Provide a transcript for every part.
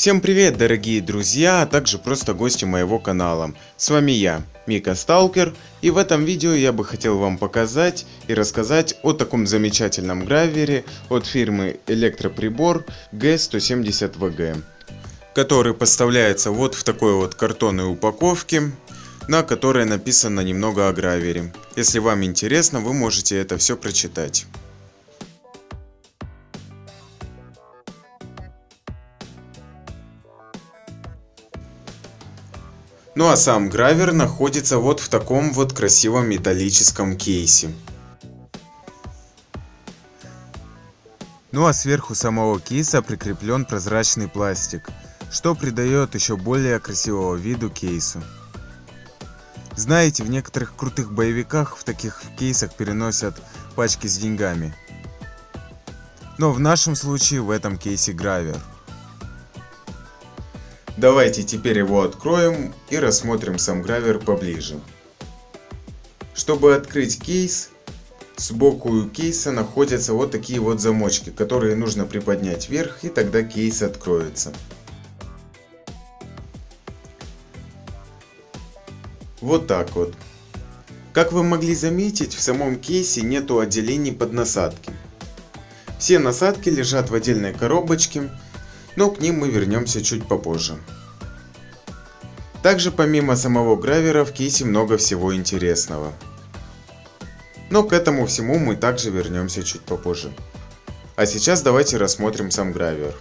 Всем привет, дорогие друзья, а также просто гости моего канала. С вами я, Мика Сталкер, и в этом видео я бы хотел вам показать и рассказать о таком замечательном гравере от фирмы Электроприбор G170VG, который поставляется вот в такой вот картонной упаковке, на которой написано немного о гравере. Если вам интересно, вы можете это все прочитать. Ну а сам гравер находится вот в таком вот красивом металлическом кейсе. Ну а сверху самого кейса прикреплен прозрачный пластик, что придает еще более красивого виду кейсу. Знаете, в некоторых крутых боевиках в таких кейсах переносят пачки с деньгами. Но в нашем случае в этом кейсе гравер. Давайте теперь его откроем и рассмотрим сам гравер поближе. Чтобы открыть кейс, сбоку у кейса находятся вот такие вот замочки, которые нужно приподнять вверх и тогда кейс откроется. Вот так вот. Как вы могли заметить, в самом кейсе нету отделений под насадки. Все насадки лежат в отдельной коробочке но к ним мы вернемся чуть попозже. Также помимо самого гравера в кейсе много всего интересного. Но к этому всему мы также вернемся чуть попозже. А сейчас давайте рассмотрим сам гравер.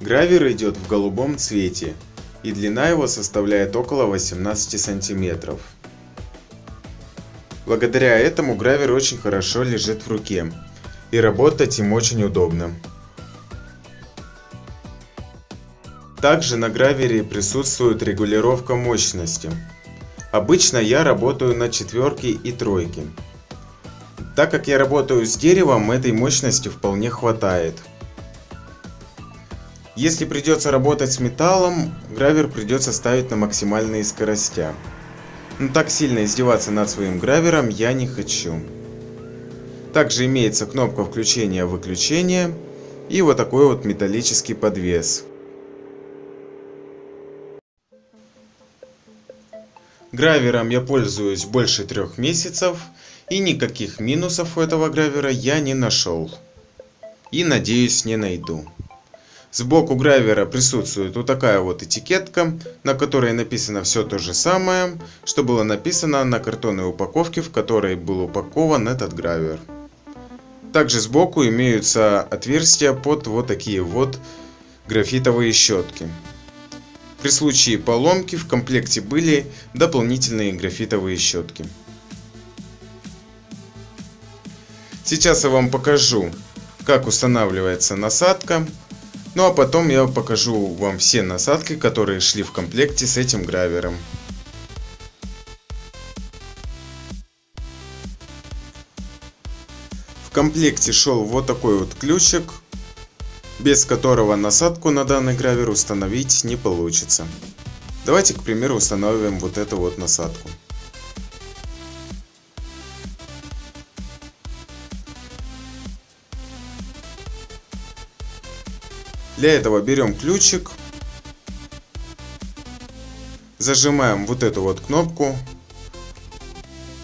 Гравер идет в голубом цвете, и длина его составляет около 18 сантиметров. Благодаря этому гравер очень хорошо лежит в руке и работать им очень удобно. Также на гравере присутствует регулировка мощности. Обычно я работаю на четверке и тройке. Так как я работаю с деревом, этой мощности вполне хватает. Если придется работать с металлом, гравер придется ставить на максимальные скоростя. Ну, так сильно издеваться над своим гравером я не хочу. Также имеется кнопка включения-выключения и вот такой вот металлический подвес. Гравером я пользуюсь больше трех месяцев и никаких минусов у этого гравера я не нашел. И надеюсь не найду. Сбоку гравера присутствует вот такая вот этикетка, на которой написано все то же самое, что было написано на картонной упаковке, в которой был упакован этот гравер. Также сбоку имеются отверстия под вот такие вот графитовые щетки. При случае поломки в комплекте были дополнительные графитовые щетки. Сейчас я вам покажу, как устанавливается насадка ну а потом я покажу вам все насадки, которые шли в комплекте с этим гравером. В комплекте шел вот такой вот ключик, без которого насадку на данный гравер установить не получится. Давайте, к примеру, установим вот эту вот насадку. Для этого берем ключик, зажимаем вот эту вот кнопку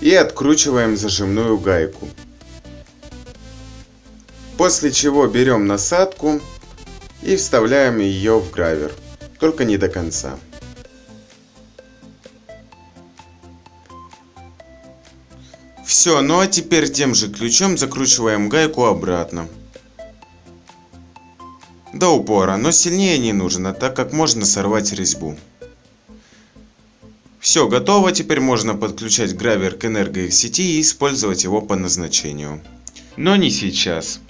и откручиваем зажимную гайку. После чего берем насадку и вставляем ее в гравер, только не до конца. Все, ну а теперь тем же ключом закручиваем гайку обратно до упора, но сильнее не нужно, так как можно сорвать резьбу. Все готово, теперь можно подключать гравер к энергосети и использовать его по назначению. Но не сейчас.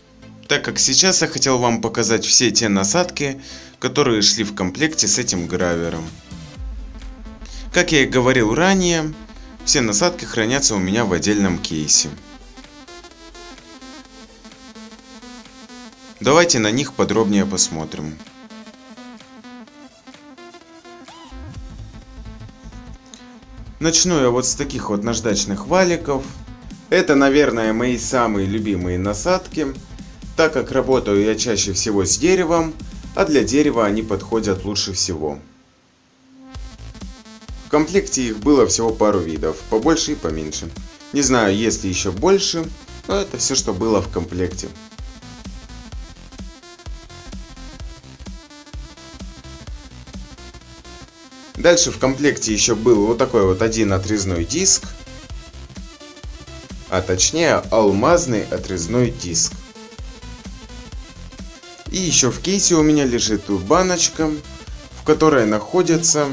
Так как сейчас я хотел вам показать все те насадки, которые шли в комплекте с этим гравером. Как я и говорил ранее, все насадки хранятся у меня в отдельном кейсе. Давайте на них подробнее посмотрим. Начну я вот с таких вот наждачных валиков. Это, наверное, мои самые любимые насадки, так как работаю я чаще всего с деревом, а для дерева они подходят лучше всего. В комплекте их было всего пару видов, побольше и поменьше. Не знаю, есть ли еще больше, но это все, что было в комплекте. Дальше в комплекте еще был вот такой вот один отрезной диск, а точнее алмазный отрезной диск. И еще в кейсе у меня лежит баночка, в которой находится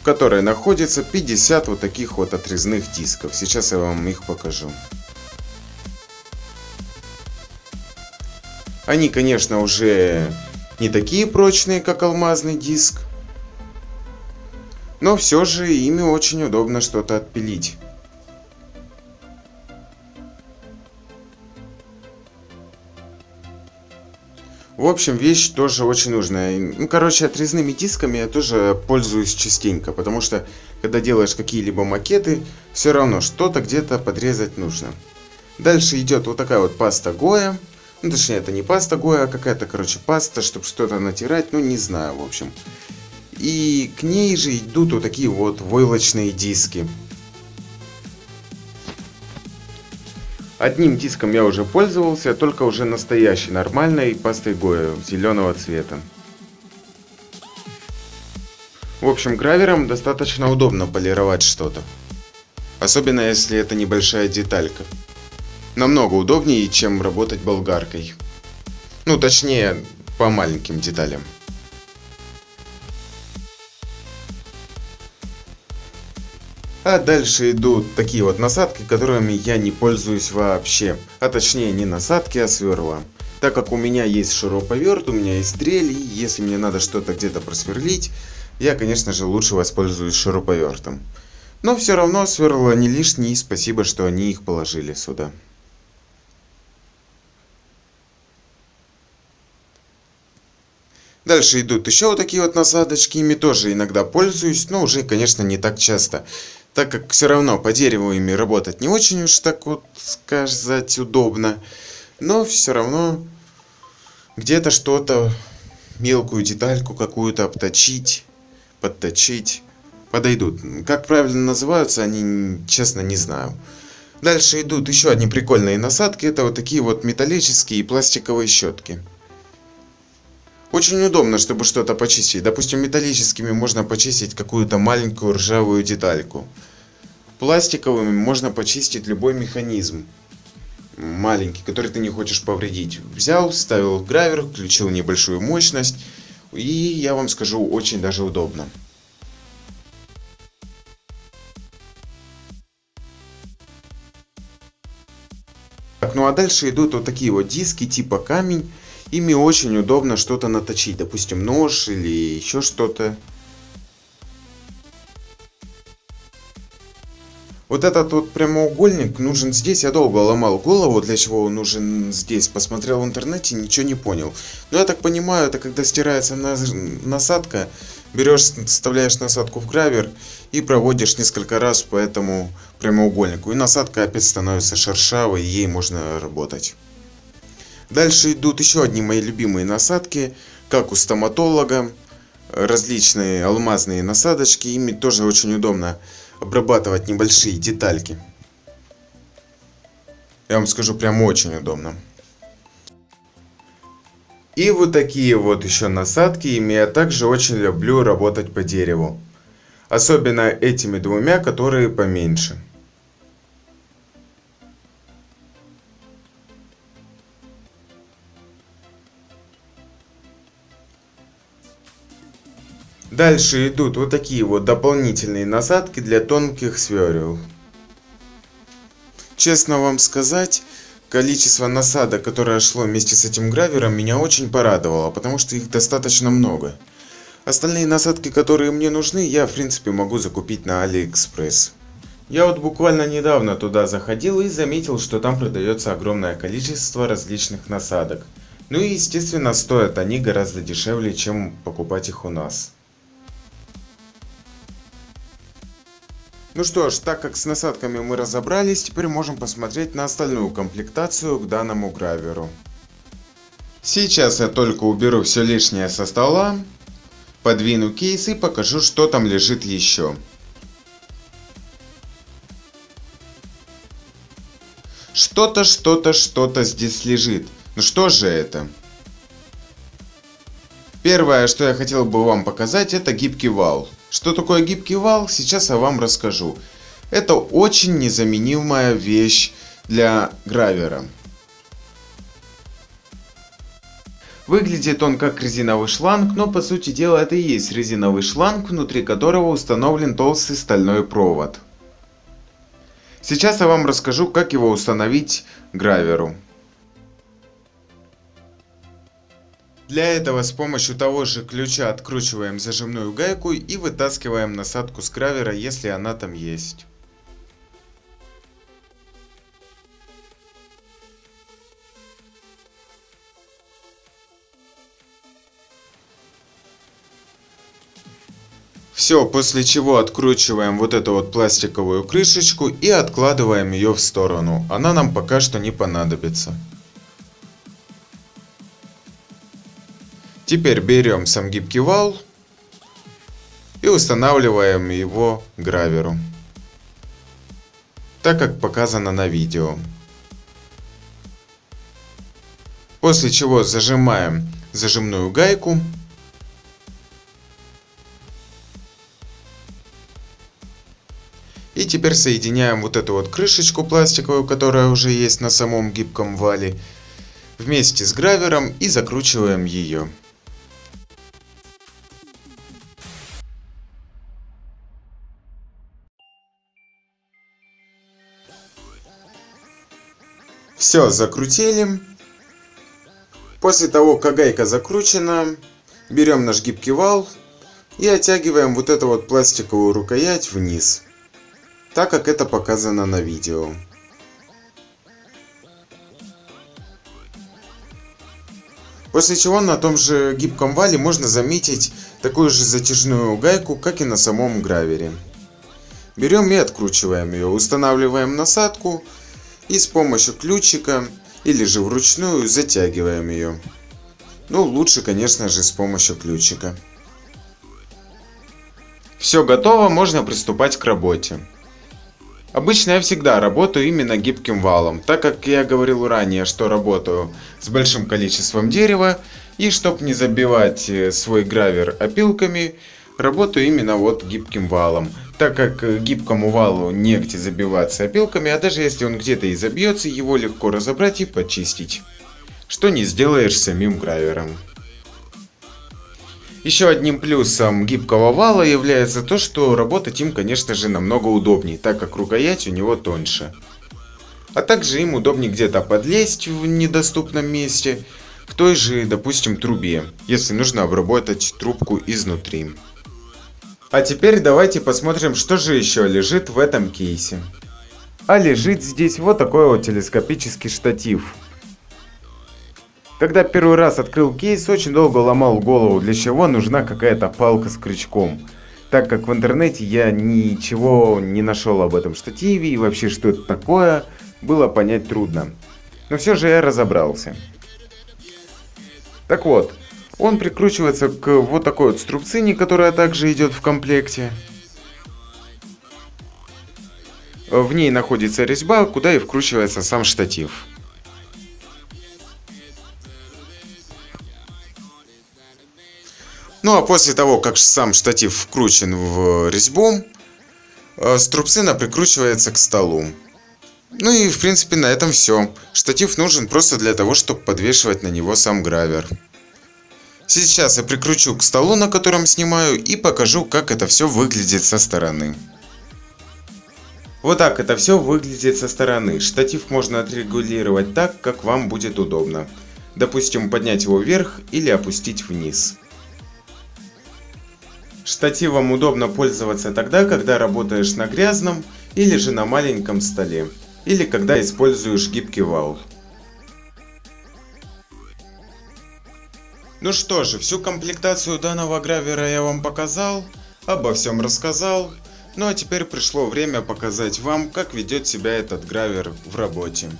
в которой находится 50 вот таких вот отрезных дисков. Сейчас я вам их покажу. Они, конечно, уже не такие прочные, как алмазный диск. Но все же ими очень удобно что-то отпилить. В общем, вещь тоже очень нужная. Ну, короче, отрезными дисками я тоже пользуюсь частенько, потому что, когда делаешь какие-либо макеты, все равно что-то где-то подрезать нужно. Дальше идет вот такая вот паста Гоя. Ну, точнее, это не паста Гоя, а какая-то, короче, паста, чтобы что-то натирать, ну, не знаю, в общем. И к ней же идут вот такие вот войлочные диски. Одним диском я уже пользовался, только уже настоящей, нормальной пастой Гоя, зеленого цвета. В общем, гравером достаточно удобно полировать что-то. Особенно если это небольшая деталька. Намного удобнее, чем работать болгаркой. Ну, точнее, по маленьким деталям. А дальше идут такие вот насадки, которыми я не пользуюсь вообще. А точнее не насадки, а сверла. Так как у меня есть шуруповерт, у меня есть дрель, и если мне надо что-то где-то просверлить, я, конечно же, лучше воспользуюсь шуруповертом. Но все равно сверла не лишние, спасибо, что они их положили сюда. Дальше идут еще вот такие вот насадочки, ими тоже иногда пользуюсь, но уже, конечно, не так часто так как все равно по дереву ими работать не очень уж так вот сказать удобно, но все равно где-то что-то, мелкую детальку какую-то обточить, подточить, подойдут. Как правильно называются, они, честно, не знаю. Дальше идут еще одни прикольные насадки, это вот такие вот металлические и пластиковые щетки. Очень удобно, чтобы что-то почистить. Допустим, металлическими можно почистить какую-то маленькую ржавую детальку. Пластиковыми можно почистить любой механизм. Маленький, который ты не хочешь повредить. Взял, вставил гравер, включил небольшую мощность. И я вам скажу, очень даже удобно. Так, ну а дальше идут вот такие вот диски типа камень. Ими очень удобно что-то наточить, допустим, нож или еще что-то. Вот этот вот прямоугольник нужен здесь. Я долго ломал голову, для чего он нужен здесь. Посмотрел в интернете, ничего не понял. Но я так понимаю, это когда стирается насадка, берешь, вставляешь насадку в гравер и проводишь несколько раз по этому прямоугольнику. И насадка опять становится шершавой, ей можно работать. Дальше идут еще одни мои любимые насадки, как у стоматолога. Различные алмазные насадочки, ими тоже очень удобно обрабатывать небольшие детальки. Я вам скажу, прям очень удобно. И вот такие вот еще насадки, ими я также очень люблю работать по дереву. Особенно этими двумя, которые поменьше. Дальше идут вот такие вот дополнительные насадки для тонких сверл. Честно вам сказать, количество насадок, которое шло вместе с этим гравером, меня очень порадовало, потому что их достаточно много. Остальные насадки, которые мне нужны, я в принципе могу закупить на Алиэкспресс. Я вот буквально недавно туда заходил и заметил, что там продается огромное количество различных насадок. Ну и естественно стоят они гораздо дешевле, чем покупать их у нас. Ну что ж, так как с насадками мы разобрались, теперь можем посмотреть на остальную комплектацию к данному граверу. Сейчас я только уберу все лишнее со стола, подвину кейс и покажу, что там лежит еще. Что-то, что-то, что-то здесь лежит. Ну что же это? Первое, что я хотел бы вам показать, это гибкий вал. Что такое гибкий вал, сейчас я вам расскажу. Это очень незаменимая вещь для гравера. Выглядит он как резиновый шланг, но по сути дела это и есть резиновый шланг, внутри которого установлен толстый стальной провод. Сейчас я вам расскажу, как его установить граверу. Для этого с помощью того же ключа откручиваем зажимную гайку и вытаскиваем насадку с гравера, если она там есть. Все, после чего откручиваем вот эту вот пластиковую крышечку и откладываем ее в сторону. Она нам пока что не понадобится. Теперь берем сам гибкий вал и устанавливаем его граверу. Так как показано на видео. После чего зажимаем зажимную гайку. И теперь соединяем вот эту вот крышечку пластиковую, которая уже есть на самом гибком вале, вместе с гравером и закручиваем ее. Все, закрутили. После того, как гайка закручена, берем наш гибкий вал и оттягиваем вот эту вот пластиковую рукоять вниз, так как это показано на видео. После чего на том же гибком вале можно заметить такую же затяжную гайку, как и на самом гравере. Берем и откручиваем ее, устанавливаем насадку и с помощью ключика или же вручную затягиваем ее. Ну, лучше, конечно же, с помощью ключика. Все готово, можно приступать к работе. Обычно я всегда работаю именно гибким валом, так как я говорил ранее, что работаю с большим количеством дерева, и чтобы не забивать э, свой гравер опилками, работаю именно вот гибким валом так как э, гибкому валу негде забиваться опилками, а даже если он где-то и забьется, его легко разобрать и почистить. Что не сделаешь самим гравером. Еще одним плюсом гибкого вала является то, что работать им, конечно же, намного удобнее, так как рукоять у него тоньше. А также им удобнее где-то подлезть в недоступном месте, в той же, допустим, трубе, если нужно обработать трубку изнутри. А теперь давайте посмотрим, что же еще лежит в этом кейсе. А лежит здесь вот такой вот телескопический штатив. Когда первый раз открыл кейс, очень долго ломал голову, для чего нужна какая-то палка с крючком. Так как в интернете я ничего не нашел об этом штативе и вообще что это такое, было понять трудно. Но все же я разобрался. Так вот, он прикручивается к вот такой вот струбцине, которая также идет в комплекте. В ней находится резьба, куда и вкручивается сам штатив. Ну а после того, как сам штатив вкручен в резьбу, э, струбцина прикручивается к столу. Ну и в принципе на этом все. Штатив нужен просто для того, чтобы подвешивать на него сам гравер. Сейчас я прикручу к столу, на котором снимаю, и покажу, как это все выглядит со стороны. Вот так это все выглядит со стороны. Штатив можно отрегулировать так, как вам будет удобно. Допустим, поднять его вверх или опустить вниз. Штативом удобно пользоваться тогда, когда работаешь на грязном или же на маленьком столе. Или когда используешь гибкий вал. Ну что же, всю комплектацию данного гравера я вам показал, обо всем рассказал. Ну а теперь пришло время показать вам, как ведет себя этот гравер в работе.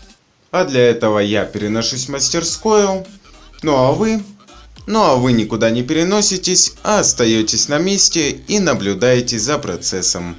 А для этого я переношусь в мастерскую. Ну а вы? Ну а вы никуда не переноситесь, а остаетесь на месте и наблюдаете за процессом.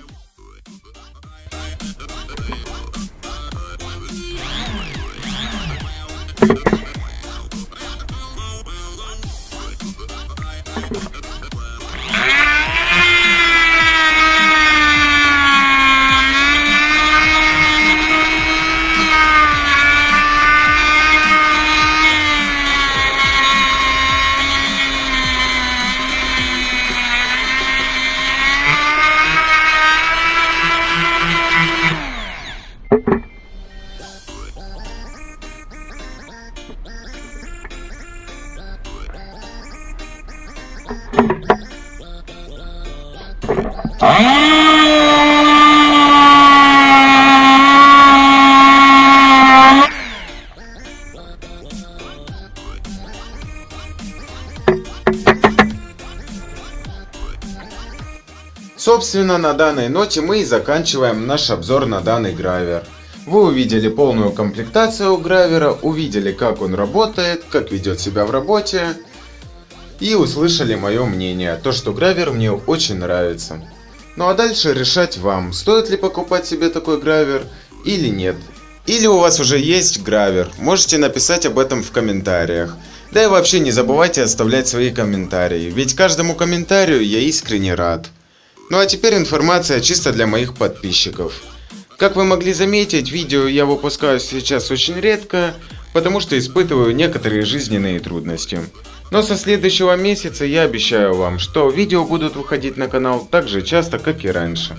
Собственно, на данной ноте мы и заканчиваем наш обзор на данный гравер. Вы увидели полную комплектацию гравера, увидели как он работает, как ведет себя в работе. И услышали мое мнение, то что гравер мне очень нравится. Ну а дальше решать вам, стоит ли покупать себе такой гравер или нет. Или у вас уже есть гравер, можете написать об этом в комментариях. Да и вообще не забывайте оставлять свои комментарии, ведь каждому комментарию я искренне рад. Ну а теперь информация чисто для моих подписчиков. Как вы могли заметить, видео я выпускаю сейчас очень редко, потому что испытываю некоторые жизненные трудности. Но со следующего месяца я обещаю вам, что видео будут выходить на канал так же часто, как и раньше.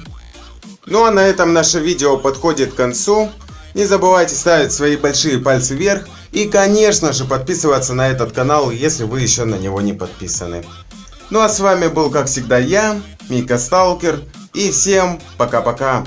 Ну а на этом наше видео подходит к концу. Не забывайте ставить свои большие пальцы вверх и конечно же подписываться на этот канал, если вы еще на него не подписаны. Ну а с вами был как всегда я, Мика Сталкер. И всем пока-пока.